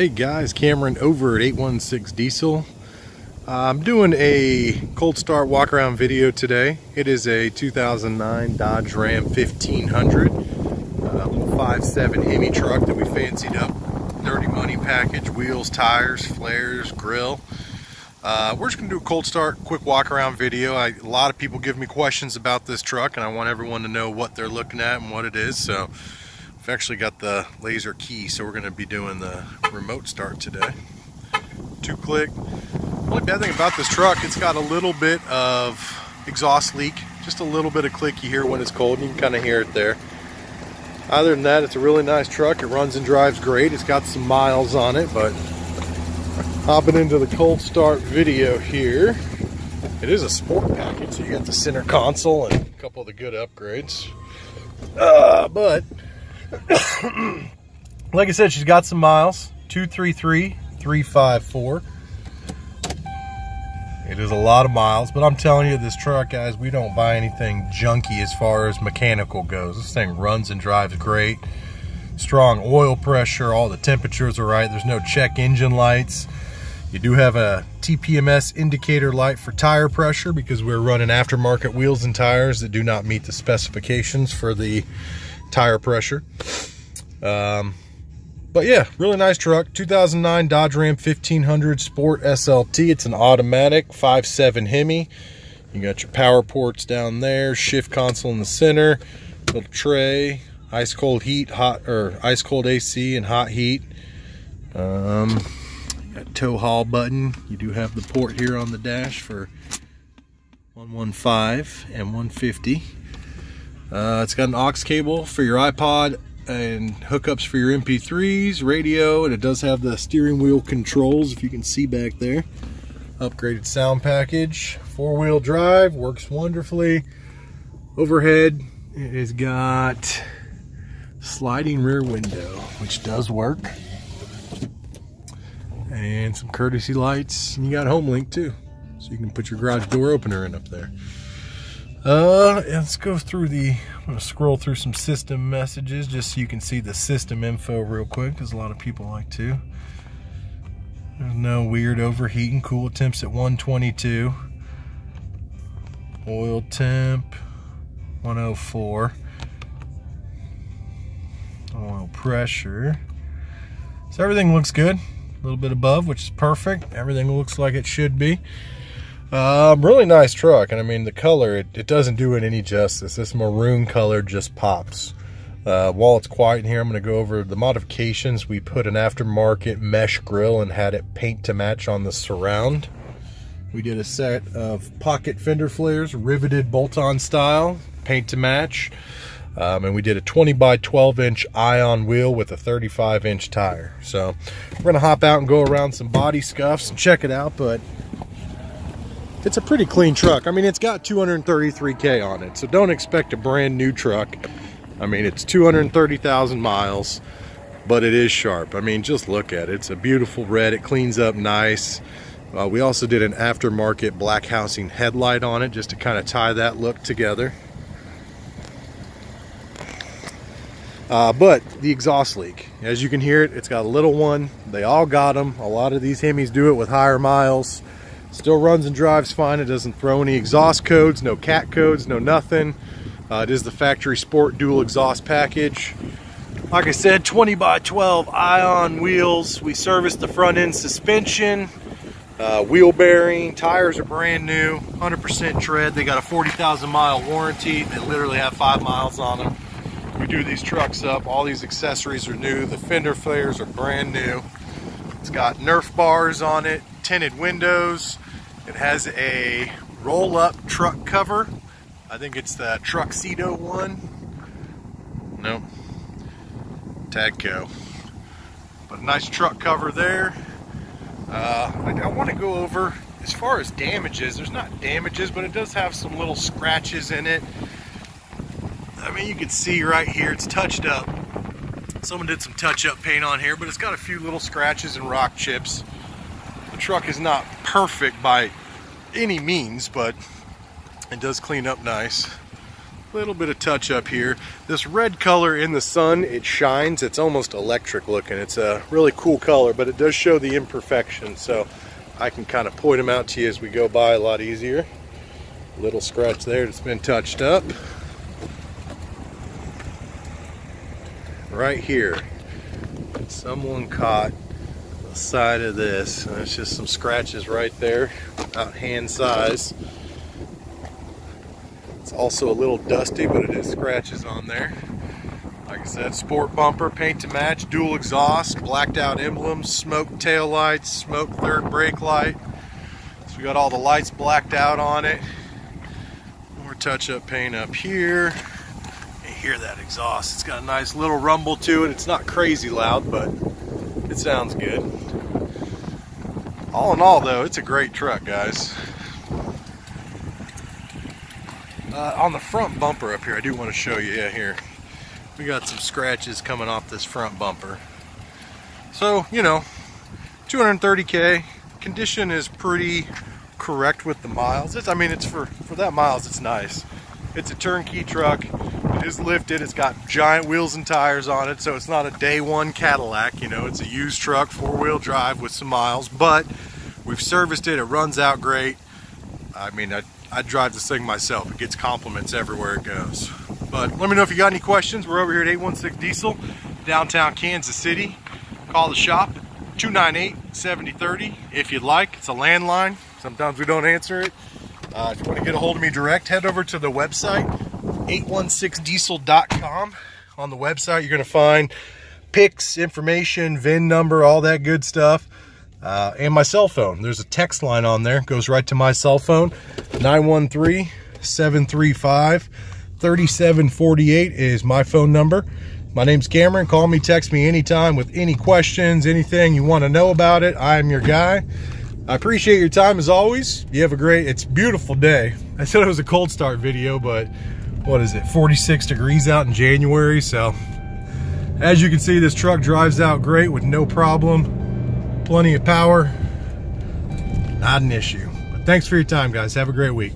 Hey guys, Cameron over at 816 Diesel. I'm doing a cold start walk around video today. It is a 2009 Dodge Ram 1500, uh, little 5.7 Hemi truck that we fancied up. Dirty money package, wheels, tires, flares, grill. Uh, we're just gonna do a cold start, quick walk around video. I, a lot of people give me questions about this truck and I want everyone to know what they're looking at and what it is. So I've actually got the laser key, so we're going to be doing the remote start today. Two click. Only bad thing about this truck, it's got a little bit of exhaust leak. Just a little bit of click you hear when it's cold, you can kind of hear it there. Other than that, it's a really nice truck. It runs and drives great. It's got some miles on it, but hopping into the cold start video here. It is a sport package, so you got the center console and a couple of the good upgrades. Uh, but like I said, she's got some miles. 233-354. It is a lot of miles, but I'm telling you, this truck, guys, we don't buy anything junky as far as mechanical goes. This thing runs and drives great. Strong oil pressure, all the temperatures are right. There's no check engine lights. You do have a TPMS indicator light for tire pressure because we're running aftermarket wheels and tires that do not meet the specifications for the tire pressure. Um, but yeah, really nice truck. 2009 Dodge Ram 1500 Sport SLT. It's an automatic 5.7 Hemi. You got your power ports down there, shift console in the center, little tray, ice cold heat, hot or ice cold AC and hot heat. Um, got tow haul button. You do have the port here on the dash for 115 and 150. Uh, it's got an aux cable for your iPod and hookups for your MP3s, radio, and it does have the steering wheel controls, if you can see back there. Upgraded sound package, four-wheel drive, works wonderfully. Overhead, it has got sliding rear window, which does work. And some courtesy lights, and you got HomeLink too. So you can put your garage door opener in up there. Uh, let's go through the, I'm gonna scroll through some system messages just so you can see the system info real quick, because a lot of people like to. There's no weird overheating, cool temps at 122. Oil temp, 104. Oil pressure. So everything looks good. A little bit above, which is perfect. Everything looks like it should be. Um, really nice truck, and I mean the color, it, it doesn't do it any justice. This maroon color just pops. Uh, while it's quiet in here, I'm going to go over the modifications. We put an aftermarket mesh grill and had it paint to match on the surround. We did a set of pocket fender flares, riveted bolt-on style, paint to match. Um, and we did a 20 by 12 inch ION wheel with a 35 inch tire. So we're going to hop out and go around some body scuffs and check it out, but it's a pretty clean truck. I mean, it's got 233K on it, so don't expect a brand new truck. I mean, it's 230,000 miles, but it is sharp. I mean, just look at it. It's a beautiful red. It cleans up nice. Uh, we also did an aftermarket black housing headlight on it just to kind of tie that look together. Uh, but the exhaust leak, as you can hear it, it's got a little one. They all got them. A lot of these Hemis do it with higher miles. Still runs and drives fine. It doesn't throw any exhaust codes, no cat codes, no nothing. Uh, it is the factory sport dual exhaust package. Like I said, 20 by 12 ION wheels. We serviced the front end suspension, uh, wheel bearing, tires are brand new, 100% tread. They got a 40,000 mile warranty. They literally have five miles on them. We do these trucks up. All these accessories are new. The fender flares are brand new. It's got Nerf bars on it, tinted windows. It has a roll-up truck cover. I think it's the Truxedo one. Nope. Tagco. But a nice truck cover there. Uh, I, I want to go over, as far as damages, there's not damages, but it does have some little scratches in it. I mean, you can see right here, it's touched up. Someone did some touch-up paint on here, but it's got a few little scratches and rock chips truck is not perfect by any means, but it does clean up nice. little bit of touch up here. This red color in the sun, it shines. It's almost electric looking. It's a really cool color, but it does show the imperfections. So I can kind of point them out to you as we go by a lot easier. Little scratch there that's been touched up. Right here, someone caught side of this. And it's just some scratches right there, about hand size. It's also a little dusty, but it is scratches on there. Like I said, sport bumper, paint to match, dual exhaust, blacked out emblems, smoke tail lights, smoke third brake light. So we got all the lights blacked out on it. More touch-up paint up here. You hear that exhaust. It's got a nice little rumble to it. It's not crazy loud, but it sounds good. All in all, though, it's a great truck, guys. Uh, on the front bumper up here, I do want to show you, yeah, here. We got some scratches coming off this front bumper. So, you know, 230K. Condition is pretty correct with the miles. It's, I mean, it's for, for that miles, it's nice. It's a turnkey truck. It is lifted. It's got giant wheels and tires on it, so it's not a day one Cadillac. You know, it's a used truck, four-wheel drive with some miles, but we've serviced it. It runs out great. I mean, I, I drive this thing myself. It gets compliments everywhere it goes. But let me know if you got any questions. We're over here at 816 Diesel, downtown Kansas City. Call the shop, 298-7030 if you'd like. It's a landline. Sometimes we don't answer it. Uh, if you want to get a hold of me direct, head over to the website, 816diesel.com. On the website, you're going to find pics, information, VIN number, all that good stuff. Uh, and my cell phone. There's a text line on there. It goes right to my cell phone. 913-735-3748 is my phone number. My name's Cameron. Call me, text me anytime with any questions, anything you want to know about it. I am your guy. I appreciate your time as always. You have a great, it's beautiful day. I said it was a cold start video, but what is it, 46 degrees out in January. So as you can see, this truck drives out great with no problem plenty of power, not an issue. But thanks for your time, guys. Have a great week.